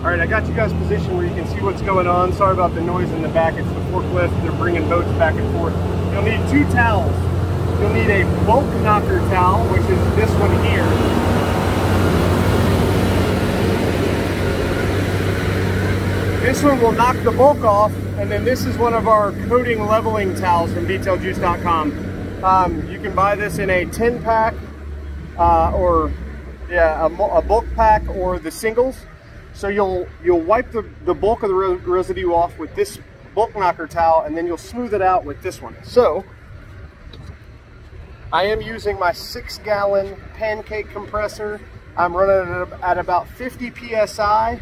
All right, I got you guys positioned where you can see what's going on. Sorry about the noise in the back. It's the forklift. They're bringing boats back and forth. You'll need two towels. You'll need a bulk knocker towel, which is this one here. This one will knock the bulk off, and then this is one of our coating leveling towels from detailjuice.com. Um, you can buy this in a 10 pack uh, or yeah, a, a bulk pack or the singles. So you'll you'll wipe the, the bulk of the residue off with this bulk knocker towel and then you'll smooth it out with this one. So I am using my six gallon pancake compressor. I'm running it at about 50 PSI.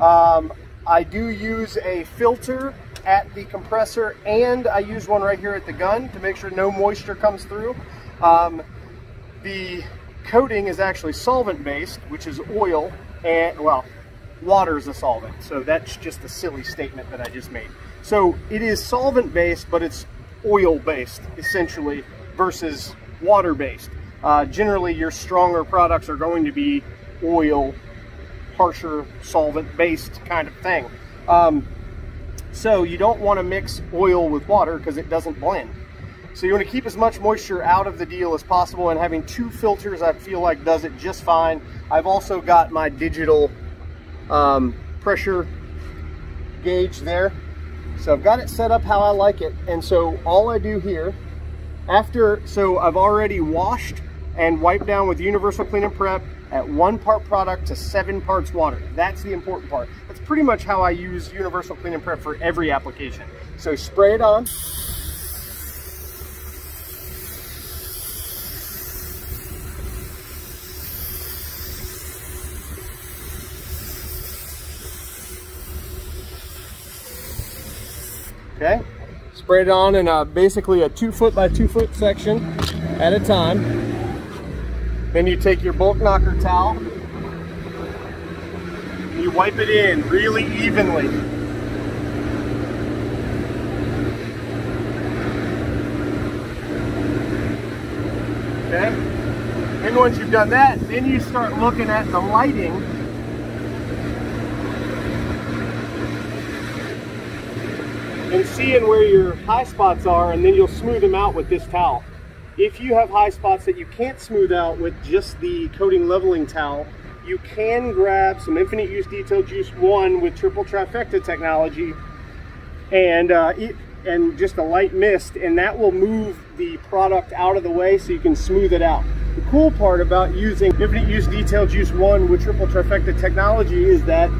Um, I do use a filter at the compressor and I use one right here at the gun to make sure no moisture comes through. Um, the coating is actually solvent based, which is oil and well, water is a solvent. So that's just a silly statement that I just made. So it is solvent based, but it's oil based essentially versus water based. Uh, generally your stronger products are going to be oil, harsher solvent based kind of thing. Um, so you don't want to mix oil with water because it doesn't blend. So you want to keep as much moisture out of the deal as possible and having two filters I feel like does it just fine. I've also got my digital um, pressure gauge there. So I've got it set up how I like it. And so all I do here, after, so I've already washed and wiped down with Universal Clean and Prep at one part product to seven parts water. That's the important part. That's pretty much how I use Universal Clean and Prep for every application. So spray it on. Okay? Spray it on in a, basically a two foot by two foot section at a time. Then you take your bulk knocker towel, and you wipe it in really evenly. Okay? And once you've done that, then you start looking at the lighting and seeing where your high spots are and then you'll smooth them out with this towel. If you have high spots that you can't smooth out with just the coating leveling towel, you can grab some Infinite Use Detail Juice 1 with triple trifecta technology and uh, it, and just a light mist and that will move the product out of the way so you can smooth it out. The cool part about using Infinite Use Detail Juice 1 with triple trifecta technology is that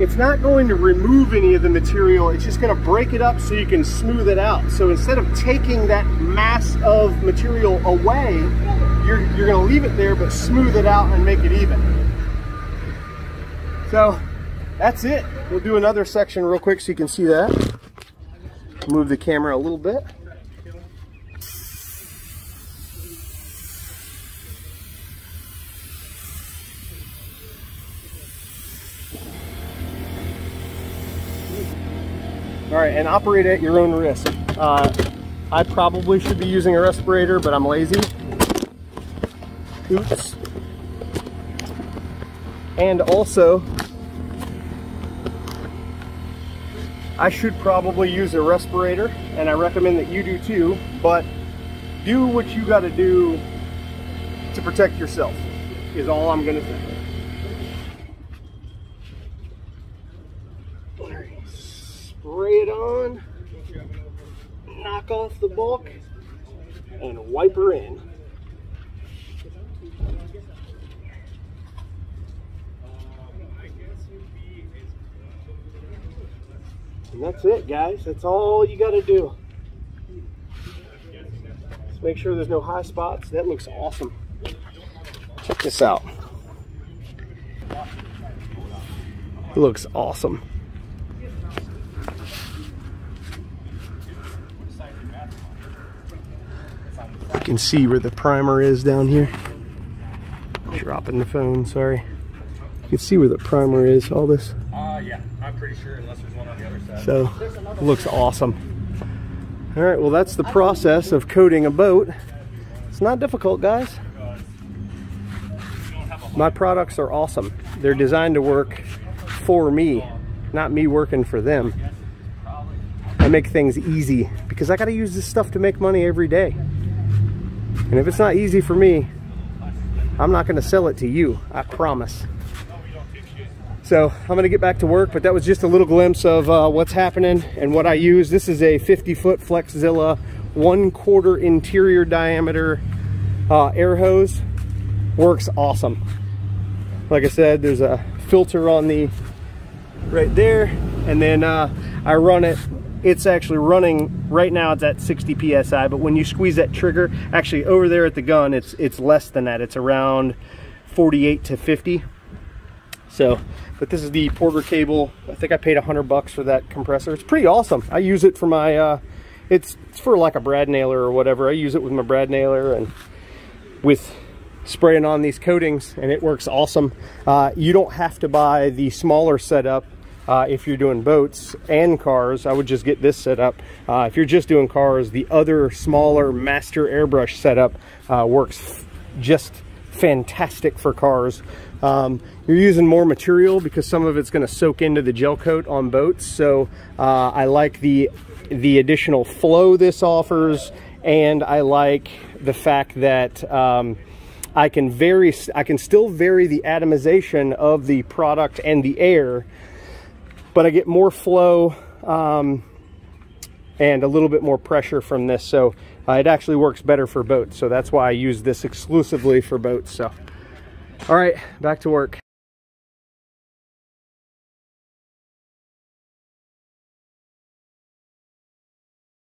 it's not going to remove any of the material. It's just going to break it up so you can smooth it out. So instead of taking that mass of material away, you're, you're going to leave it there, but smooth it out and make it even. So that's it. We'll do another section real quick so you can see that. Move the camera a little bit. All right, and operate at your own risk. Uh, I probably should be using a respirator, but I'm lazy. Oops. And also, I should probably use a respirator, and I recommend that you do too, but do what you gotta do to protect yourself, is all I'm gonna say. spray it on, knock off the bulk, and wipe her in. And that's it, guys. That's all you got to do. Just make sure there's no high spots. That looks awesome. Check this out. It looks awesome. Can see where the primer is down here. Dropping the phone, sorry. You can see where the primer is, all this. Uh, yeah, I'm pretty sure unless there's one on the other side. So, looks awesome. All right, well that's the process of coating a boat. It's not difficult, guys. My products are awesome. They're designed to work for me, not me working for them. I make things easy because I got to use this stuff to make money every day. And if it's not easy for me, I'm not to sell it to you. I promise. So I'm to get back to work, but that was just a little glimpse of uh, what's happening and what I use. This is a 50 foot Flexzilla one quarter interior diameter uh, air hose. Works awesome. Like I said, there's a filter on the right there. And then uh, I run it it's actually running right now it's at 60 psi but when you squeeze that trigger actually over there at the gun it's it's less than that. It's around 48 to 50 so but this is the porter cable. I think i paid 100 bucks for that compressor. It's pretty awesome. I use it for my uh it's, it's for like a brad nailer or whatever. I use it with my brad nailer and with spraying on these coatings and it works awesome. Uh, you don't have to buy the smaller setup uh, if you're doing boats and cars, I would just get this setup. Uh, if you're just doing cars, the other smaller master airbrush setup uh, works just fantastic for cars. Um, you're using more material because some of it's going to soak into the gel coat on boats. So uh, I like the the additional flow this offers, and I like the fact that um, I can vary. I can still vary the atomization of the product and the air but I get more flow um, and a little bit more pressure from this. So uh, it actually works better for boats. So that's why I use this exclusively for boats. So, all right, back to work.